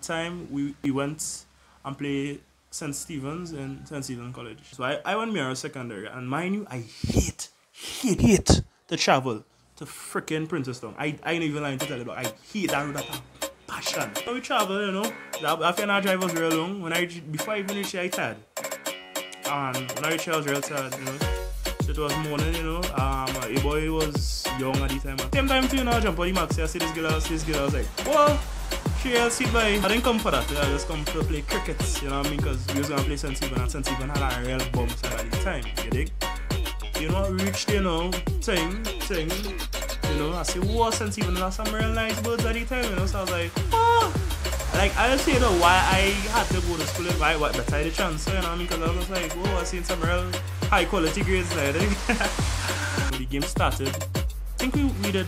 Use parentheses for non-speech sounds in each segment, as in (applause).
time we, we went and played St. Stephen's in St. Stephen's College. So I, I went Mirror Secondary, and mind you, I hate, hate, hate to travel to freaking Princestown. I, I ain't even lying to tell you, but I hate that road that passion. So we travel, you know. After I drive was real long. When I before I even reached I tired. And when I reached I was real tired, you know. It was morning, you know. Um a boy was young at the time. Same time too, you know, jump on the max, I see this girl, I see this girl, I was like, well, she by. I didn't come for that. I just come to play cricket, you know what I mean? Because we was gonna play St. And St. Had a real bomb at the time, you dig? You know, reached, you know, thing, thing. You know, I say, whoa, St. Has some real nice birds at the time, you know? So I was like, oh. Like, I just say, you know, why I had to go to school, why, why, but I the transfer, you know what I mean? Because I was like, whoa, I seen some real high quality grades there. (laughs) the game started, I think we, we did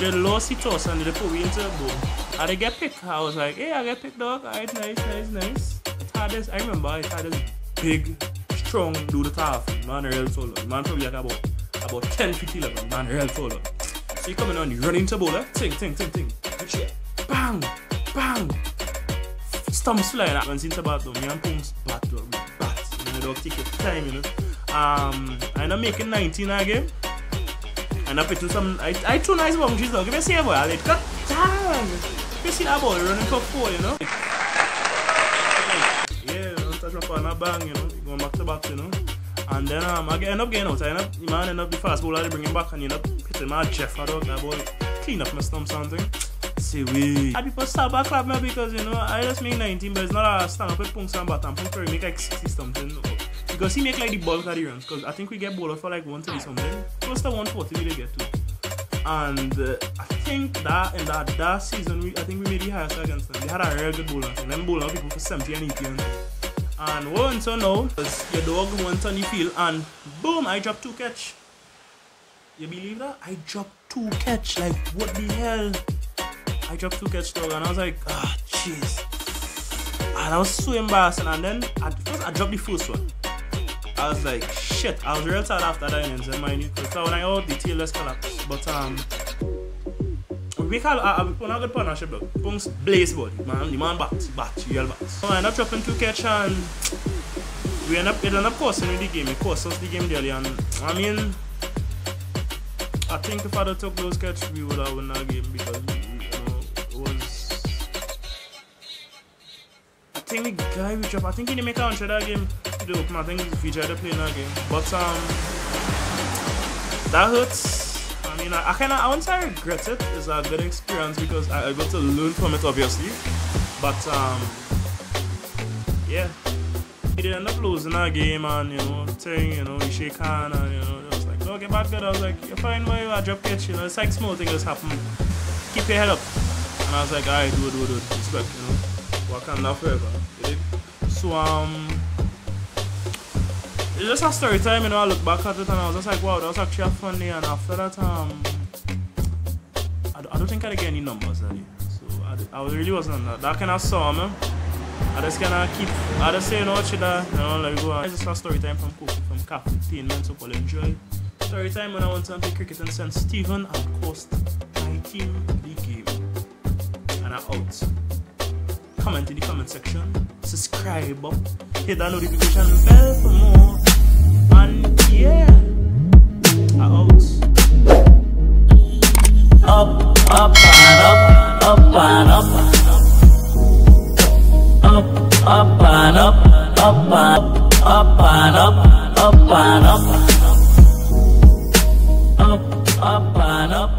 did lost it toss and they put me into a bowl. And they get picked. I was like, hey, I get picked dog. Alright, nice, nice, nice. This, I remember it had this big, strong dude at half. Man real solo. Man probably like about about 10 feet 11. Man real solo. So you coming on, you run into bowler, ting, ting, ting, ting. Bang, bang. Stumps flying out. When since about them, me and Pumps bat, dog, bat. You know, dog take your time, you know. Um, I up making 19 again. And I put in some, I, I two nice boundaries now. Give me a save, boy. I God damn. You see that ball running for four, you know? yeah, you know, touch my partner, bang, you know, going back to back, you know? And then um, I end up getting out. I end up, the man end up the fast ball, I bring him back and you end up hitting my Jeff, I don't that ball, clean up my stump something. Say, wait. And people start back clap me because, you know, I just make 19, but it's not a stand up with punks and bat and punks make like 60 something. Because he make like the bulk of the runs. Because I think we get bowler for like 130 something. Close to 140 we get to. And uh, I think that in that that season, we, I think we made the highest against them. They had a real good bowler. And them bowler people for 70 and 80 and And what went on now was your dog went on the field and boom, I dropped two catch. You believe that? I dropped two catch. Like, what the hell? I dropped two catch dog and I was like, ah, oh, jeez. And I was so embarrassing. And then at first I dropped the first one. I was like, shit. I was real tired after that innings, and mind you, because when I out the tail let's collapse. But um, we call uh, we put a good partnership though. Punks blaze body, man. The man bat, bat, real bat. So I end up dropping two catch and we end up it ended up costing me the game. It cost us the game daily, and I mean, I think if I'd have took those catch, we would have won that game because we, you know, was. I think the guy we dropped. I think he didn't make a hundred that game the open. I think he's featured to play in that game. But um, that hurts. I mean, I, I kind of, I won't say I regret it. It's a good experience because I, I got to learn from it, obviously. But um, yeah, he did end up losing that game and you know, thing, you know, he shake hand and you know, just like, don't get back good. I was like, you're fine, boy. I drop catch. You know, it's like small things happen. Keep your head up. And I was like, alright, it, do it, do. Respect, you know. Work on that forever. So um it's just a story time, you know. I look back at it and I was just like, wow, that was actually a fun day. And after that, um, I, don't think I get any numbers really. So I, really wasn't that. That kind of saw me. I just kind of keep, I just say, you know, what you know, like go. It's just a story time from Coco, from Kafutainment, so I'll enjoy. Story time when I went to play cricket in St. Stephen and cost 19 the game. And I out. Comment in the comment section, subscribe, hit that notification bell for more. Yeah. Up, up, and up, up, and up. Up, up, and up, up, and up, and up, and up. Up, up, and up.